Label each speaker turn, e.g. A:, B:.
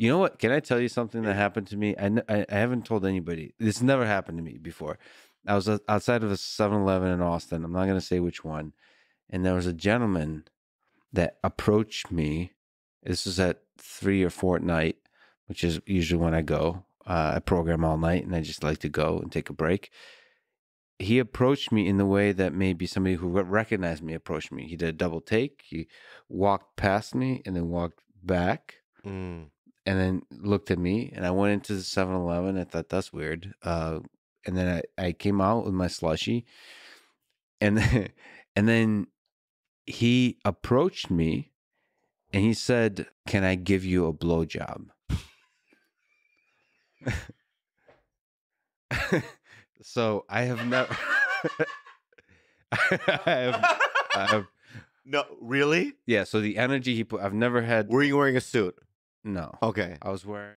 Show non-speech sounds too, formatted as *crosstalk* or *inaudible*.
A: You know what? Can I tell you something that happened to me? I, n- I, I haven't told anybody. This never happened to me before. I was outside of a 7 Eleven in Austin. I'm not going to say which one. And there was a gentleman that approached me. This was at three or four at night, which is usually when I go. Uh, I program all night and I just like to go and take a break. He approached me in the way that maybe somebody who recognized me approached me. He did a double take. He walked past me and then walked back
B: Mm.
A: And then looked at me and I went into the 7-Eleven. I thought that's weird. Uh, and then I, I came out with my slushy and then, *laughs* and then he approached me and he said, Can I give you a blowjob? *laughs* so I have never *laughs* I have, I have
B: No, really?
A: yeah, so the energy he put I've never had
B: Were you wearing a suit?
A: No.
B: Okay.
A: I was wearing